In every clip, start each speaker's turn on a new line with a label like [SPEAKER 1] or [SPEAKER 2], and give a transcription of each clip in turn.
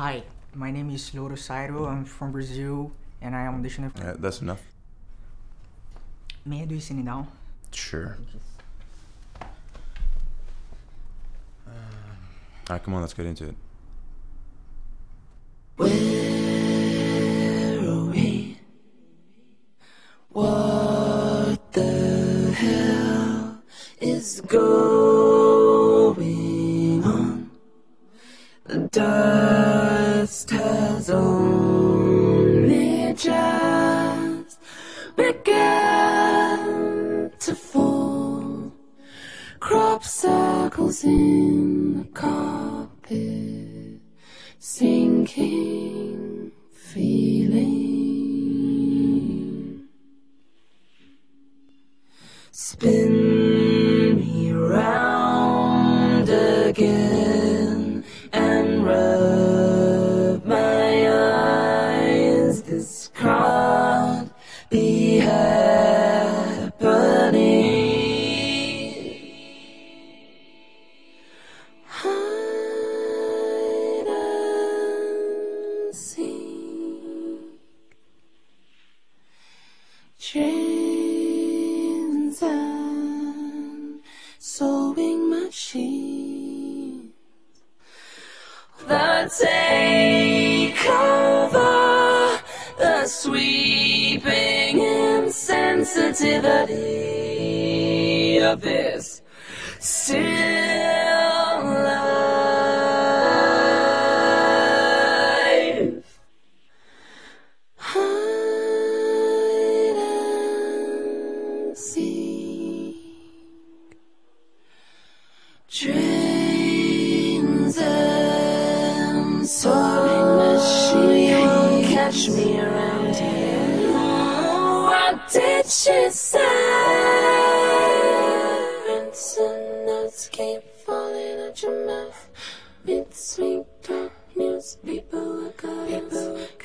[SPEAKER 1] Hi, my name is Louro Sairo. I'm from Brazil and I am auditioning.
[SPEAKER 2] Yeah, that's enough.
[SPEAKER 1] May I do you sit down?
[SPEAKER 2] Sure. Uh, alright, come on, let's get into it.
[SPEAKER 3] Where are we? What the hell is going on? The dust has only just begun to fall. Crop circles in the carpet, sinking feeling. Spin me round again take over the sweeping insensitivity of this still catch me around here. What did she say? Rinse and notes keep falling out your mouth. Mid sweet talk news, people at us.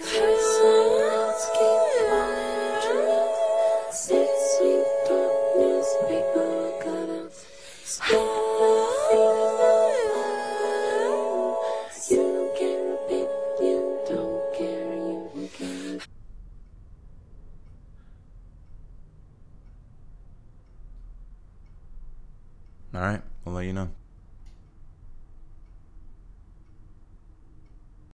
[SPEAKER 3] Rinse and notes keep falling out your mouth. Mid sweet talk news, people look at
[SPEAKER 2] Alright, I'll let you know.